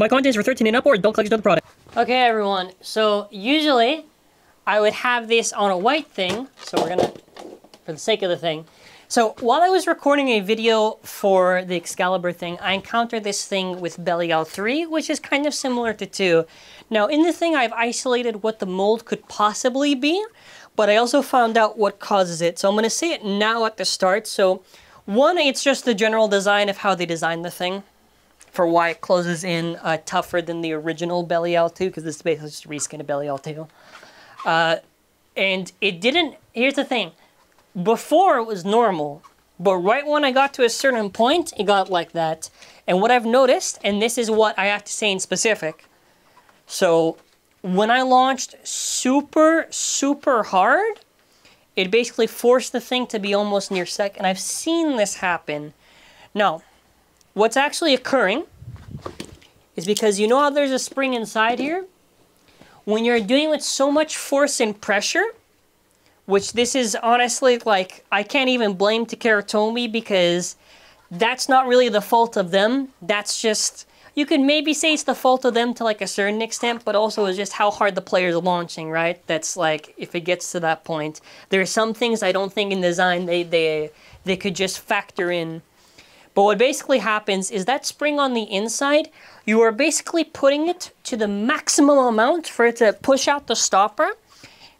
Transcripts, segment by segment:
My content is for 13 and upward, don't click collect the product. Okay, everyone. So usually I would have this on a white thing. So we're gonna, for the sake of the thing. So while I was recording a video for the Excalibur thing, I encountered this thing with Belial 3, which is kind of similar to 2. Now in the thing, I've isolated what the mold could possibly be, but I also found out what causes it. So I'm gonna say it now at the start. So one, it's just the general design of how they designed the thing for why it closes in uh, tougher than the original Belial 2, because this is basically just a reskin of Belial 2. Uh, and it didn't, here's the thing, before it was normal, but right when I got to a certain point, it got like that. And what I've noticed, and this is what I have to say in specific, so when I launched super, super hard, it basically forced the thing to be almost near sec, and I've seen this happen. Now, What's actually occurring is because you know how there's a spring inside here? When you're doing with so much force and pressure, which this is honestly like, I can't even blame Takara Tomy because that's not really the fault of them. That's just, you could maybe say it's the fault of them to like a certain extent, but also it's just how hard the players are launching, right? That's like, if it gets to that point. There are some things I don't think in design they, they, they could just factor in but what basically happens is that spring on the inside, you are basically putting it to the maximum amount for it to push out the stopper.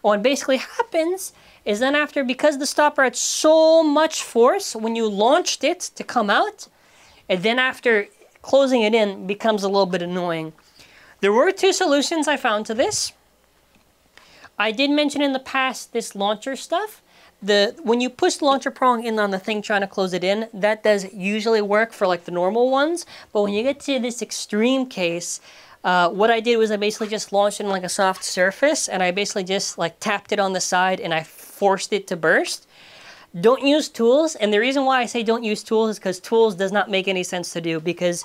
What basically happens is then after, because the stopper had so much force when you launched it to come out, and then after closing it in becomes a little bit annoying. There were two solutions I found to this. I did mention in the past this launcher stuff the when you push the launcher prong in on the thing trying to close it in, that does usually work for like the normal ones. But when you get to this extreme case, uh, what I did was I basically just launched it on like a soft surface and I basically just like tapped it on the side and I forced it to burst. Don't use tools. And the reason why I say don't use tools is because tools does not make any sense to do because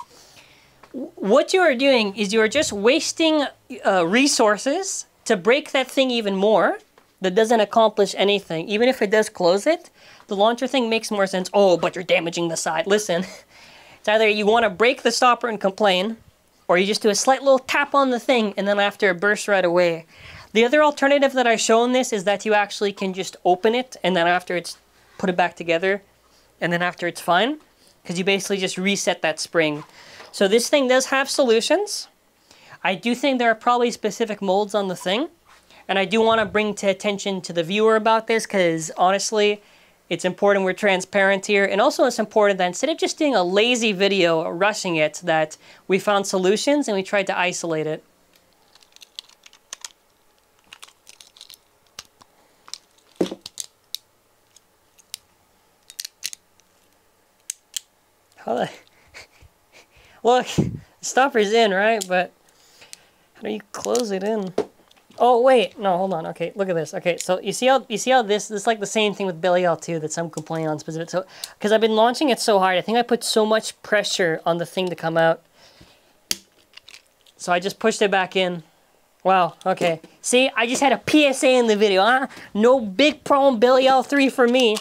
what you are doing is you are just wasting uh, resources to break that thing even more that doesn't accomplish anything. Even if it does close it, the launcher thing makes more sense. Oh, but you're damaging the side. Listen, it's either you want to break the stopper and complain, or you just do a slight little tap on the thing and then after it bursts right away. The other alternative that I show in this is that you actually can just open it and then after it's put it back together and then after it's fine because you basically just reset that spring. So this thing does have solutions. I do think there are probably specific molds on the thing. And I do want to bring to attention to the viewer about this because honestly, it's important we're transparent here. And also it's important that instead of just doing a lazy video, rushing it, that we found solutions and we tried to isolate it. Look, the stopper's in, right? But how do you close it in? Oh wait, no, hold on. Okay, look at this. Okay, so you see how you see how this this is like the same thing with Belial 2 that some complain on specific. So because I've been launching it so hard, I think I put so much pressure on the thing to come out. So I just pushed it back in. Wow. Okay. See, I just had a PSA in the video. Huh? No big problem, Belial 3 for me.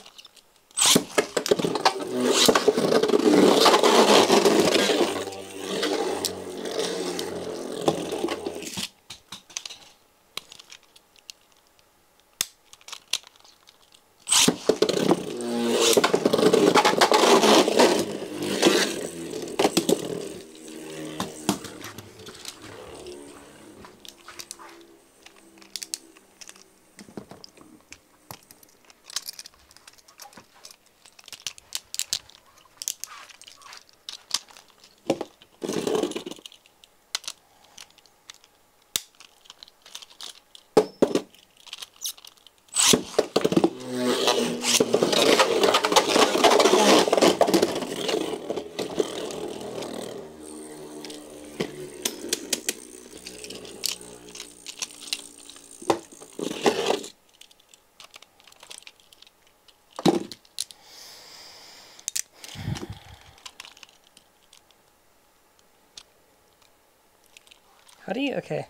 Okay.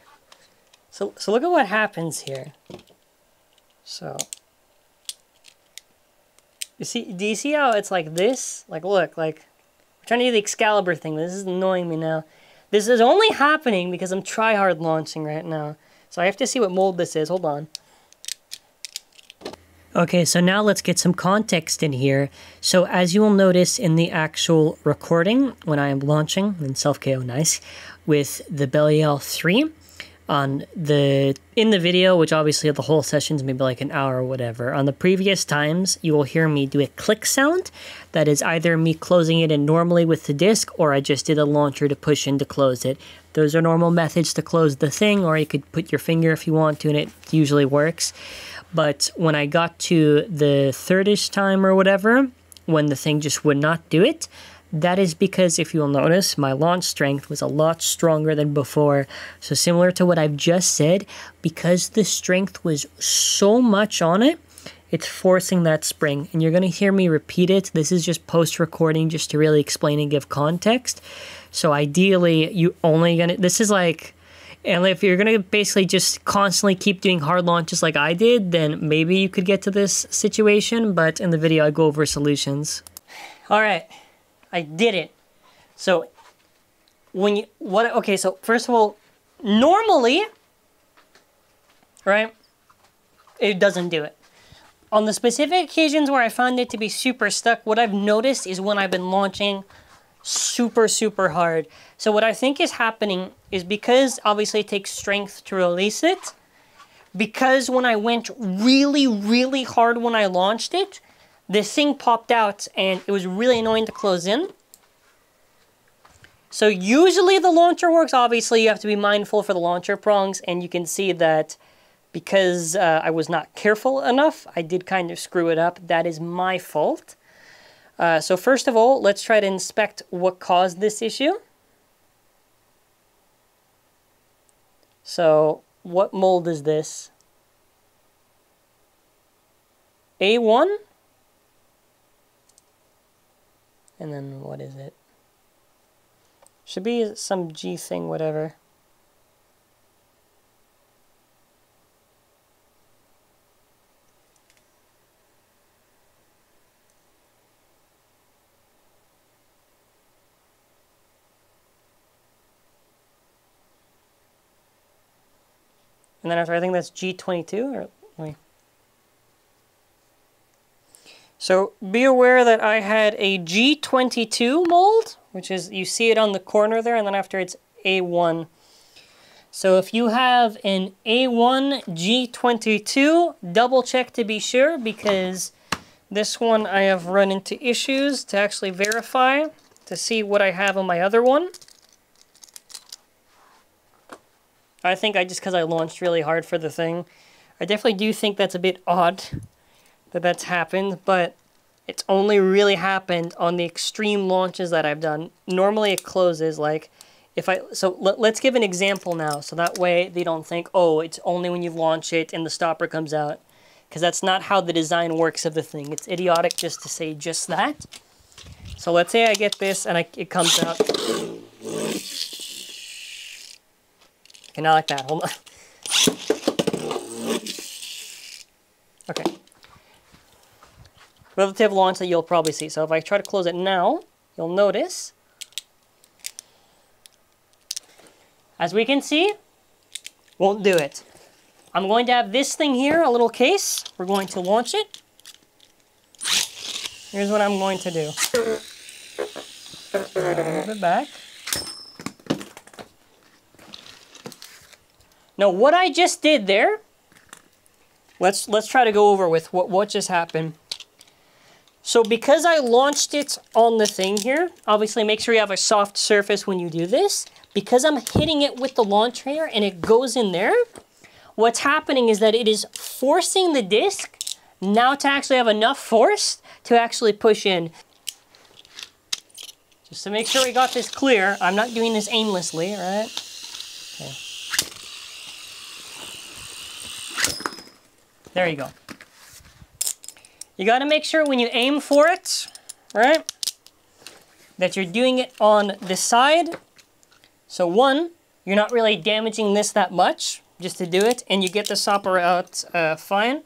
So, so look at what happens here. So, you see, do you see how it's like this? Like, look, like, I'm trying to do the Excalibur thing. This is annoying me now. This is only happening because I'm try-hard launching right now. So I have to see what mold this is. Hold on. Okay, so now let's get some context in here. So as you will notice in the actual recording, when I am launching in Self-KO Nice, with the Belial 3, on the in the video, which obviously the whole session's maybe like an hour or whatever. On the previous times, you will hear me do a click sound. That is either me closing it in normally with the disk, or I just did a launcher to push in to close it. Those are normal methods to close the thing, or you could put your finger if you want to, and it usually works. But when I got to the thirdish time or whatever, when the thing just would not do it, that is because if you'll notice, my launch strength was a lot stronger than before. So similar to what I've just said, because the strength was so much on it, it's forcing that spring. And you're going to hear me repeat it. This is just post-recording just to really explain and give context. So ideally, you only going to, this is like, and if you're going to basically just constantly keep doing hard launches like I did, then maybe you could get to this situation. But in the video, I go over solutions. All right. I did it. So when you what okay, so first of all, normally right? It doesn't do it. On the specific occasions where I found it to be super stuck, what I've noticed is when I've been launching super, super hard. So what I think is happening is because obviously it takes strength to release it, because when I went really, really hard when I launched it, this thing popped out and it was really annoying to close in. So usually the launcher works. Obviously, you have to be mindful for the launcher prongs, and you can see that because uh, I was not careful enough, I did kind of screw it up. That is my fault. Uh, so first of all, let's try to inspect what caused this issue. So what mold is this? A1? And then what is it? Should be some G thing, whatever. And then after, I think that's G22, or wait. So be aware that I had a G22 mold, which is, you see it on the corner there, and then after it's A1. So if you have an A1 G22, double check to be sure, because this one I have run into issues to actually verify to see what I have on my other one. I think I just because I launched really hard for the thing. I definitely do think that's a bit odd that that's happened, but it's only really happened on the extreme launches that I've done. Normally it closes like if I, so let, us give an example now. So that way they don't think, oh, it's only when you launch it and the stopper comes out. Because that's not how the design works of the thing. It's idiotic just to say just that. So let's say I get this and I, it comes out. Okay, not like that. Hold on. Okay relative launch that you'll probably see. So if I try to close it now, you'll notice, as we can see, won't do it. I'm going to have this thing here, a little case. We're going to launch it. Here's what I'm going to do. Move it back. Now what I just did there, let's let's try to go over with what, what just happened. So because I launched it on the thing here, obviously make sure you have a soft surface when you do this. Because I'm hitting it with the launch here and it goes in there, what's happening is that it is forcing the disc now to actually have enough force to actually push in. Just to make sure we got this clear, I'm not doing this aimlessly, right? Okay. There you go. You got to make sure when you aim for it, right, that you're doing it on the side. So one, you're not really damaging this that much just to do it, and you get the stopper out uh, fine.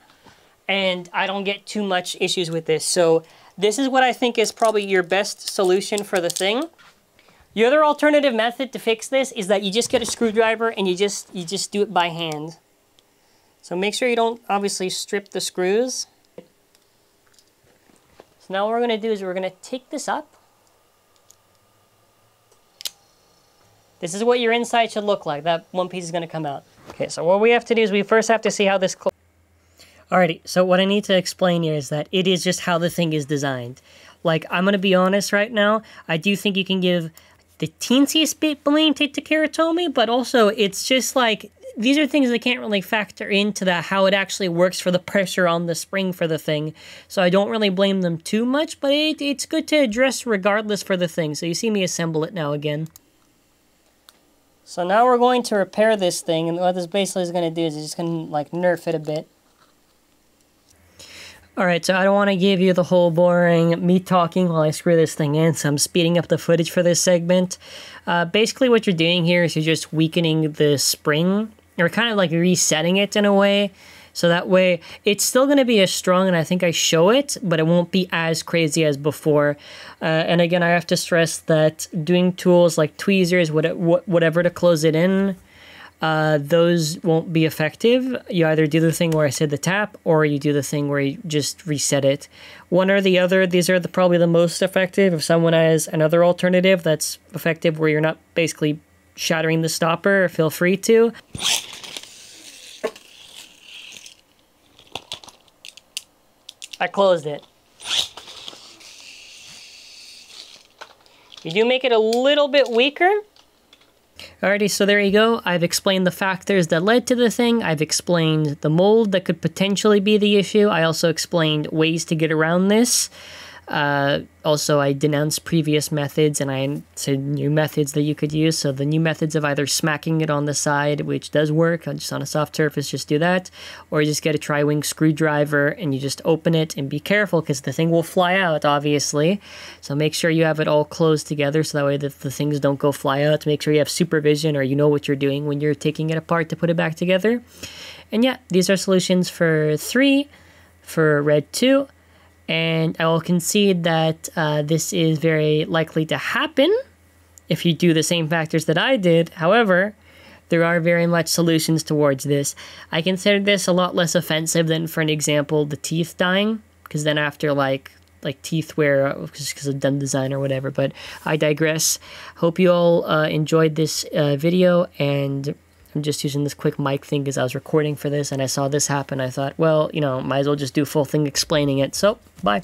And I don't get too much issues with this. So this is what I think is probably your best solution for the thing. The other alternative method to fix this is that you just get a screwdriver and you just you just do it by hand. So make sure you don't obviously strip the screws. So now what we're going to do is we're going to take this up. This is what your inside should look like. That one piece is going to come out. Okay, so what we have to do is we first have to see how this Alrighty, so what I need to explain here is that it is just how the thing is designed. Like, I'm going to be honest right now, I do think you can give the teensiest bit blame to Takara Tomy, but also it's just like, these are things that can't really factor into that how it actually works for the pressure on the spring for the thing. So I don't really blame them too much, but it, it's good to address regardless for the thing. So you see me assemble it now again. So now we're going to repair this thing, and what this basically is going to do is it's just going to like nerf it a bit. Alright, so I don't want to give you the whole boring me talking while I screw this thing in, so I'm speeding up the footage for this segment. Uh, basically what you're doing here is you're just weakening the spring, or kind of like resetting it in a way, so that way it's still going to be as strong, and I think I show it, but it won't be as crazy as before. Uh, and again, I have to stress that doing tools like tweezers, whatever to close it in, uh, those won't be effective. You either do the thing where I said the tap, or you do the thing where you just reset it. One or the other, these are the, probably the most effective. If someone has another alternative that's effective where you're not basically shattering the stopper, feel free to. I closed it. You do make it a little bit weaker, Alrighty, so there you go. I've explained the factors that led to the thing. I've explained the mold that could potentially be the issue. I also explained ways to get around this. Uh, also, I denounced previous methods and I said new methods that you could use. So the new methods of either smacking it on the side, which does work, just on a soft surface, just do that, or you just get a tri-wing screwdriver and you just open it and be careful because the thing will fly out, obviously. So make sure you have it all closed together so that way that the things don't go fly out. Make sure you have supervision or you know what you're doing when you're taking it apart to put it back together. And yeah, these are solutions for three, for red two, and I will concede that uh, this is very likely to happen if you do the same factors that I did. However, there are very much solutions towards this. I consider this a lot less offensive than, for an example, the teeth dying, because then after like like teeth wear because of done design or whatever. But I digress. Hope you all uh, enjoyed this uh, video and. I'm just using this quick mic thing because I was recording for this and I saw this happen. I thought, well, you know, might as well just do full thing explaining it. So, bye.